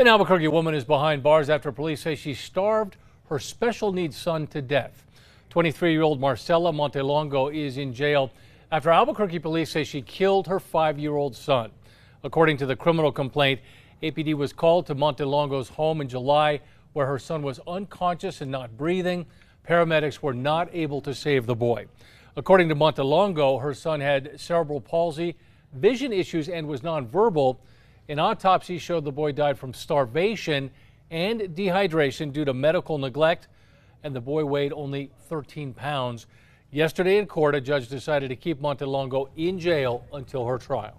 An Albuquerque woman is behind bars after police say she starved her special needs son to death. 23 year old Marcela Montelongo is in jail after Albuquerque police say she killed her five year old son. According to the criminal complaint, APD was called to Montelongo's home in July where her son was unconscious and not breathing. Paramedics were not able to save the boy. According to Montelongo, her son had cerebral palsy, vision issues, and was nonverbal. An autopsy showed the boy died from starvation and dehydration due to medical neglect, and the boy weighed only 13 pounds. Yesterday in court, a judge decided to keep Montelongo in jail until her trial.